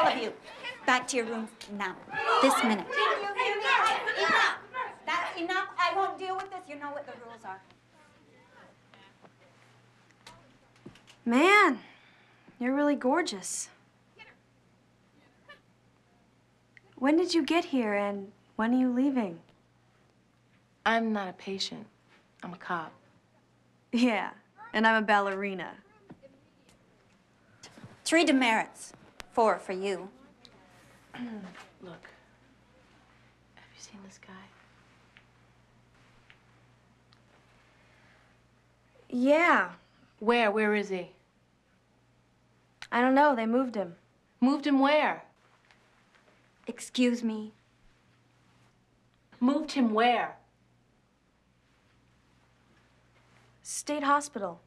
All of you, back to your rooms now. This minute. Enough. That's enough. I won't deal with this. You know what the rules are. Man, you're really gorgeous. When did you get here and when are you leaving? I'm not a patient. I'm a cop. Yeah, and I'm a ballerina. Three demerits. Four for you. Look, have you seen this guy? Yeah, Where? Where is he? I don't know. They moved him. Moved him where? Excuse me. Moved him where? State hospital.